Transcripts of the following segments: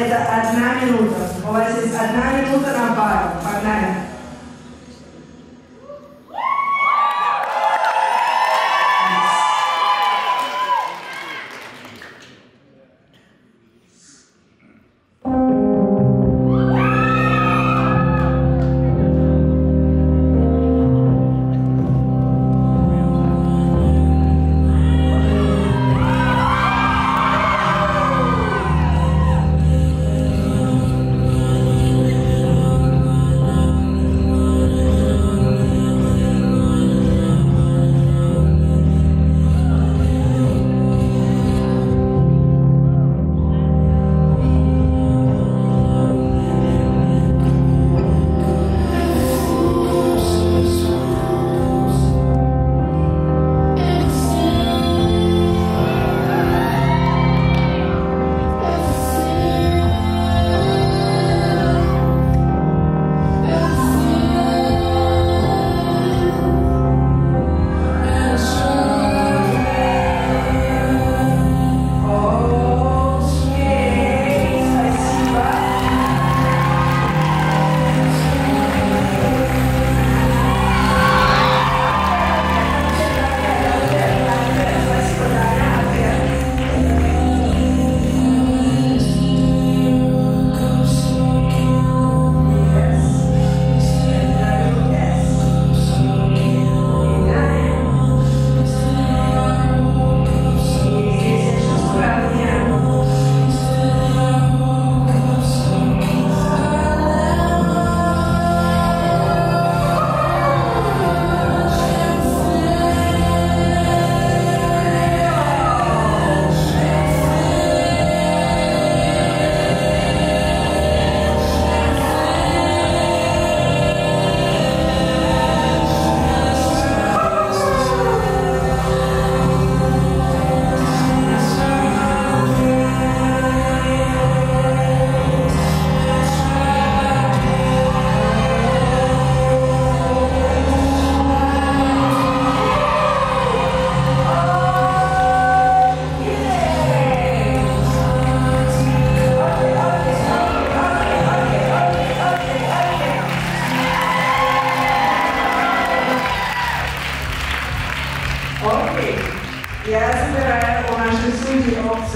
это одна минута. У вас есть одна минута на пару. Погнали.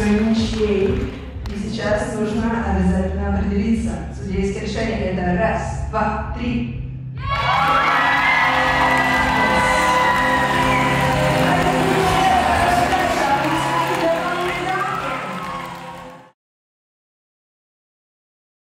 Опцию ничьей. И сейчас нужно обязательно определиться. Судейское решение это раз, два, три.